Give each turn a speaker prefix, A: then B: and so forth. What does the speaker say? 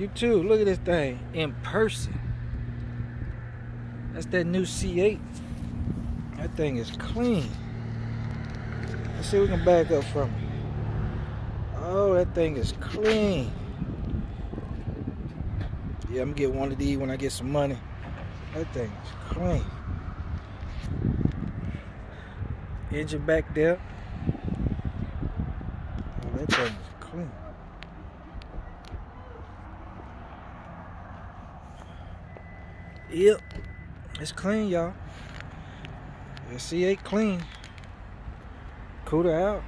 A: You too. Look at this thing in person. That's that new C8. That thing is clean. Let's see if we can back up from it. Oh, that thing is clean. Yeah, I'm gonna get one of these when I get some money. That thing is clean. Engine back there. Oh, that thing is clean. Yep. It's clean, y'all. The C8 clean. Cooler out.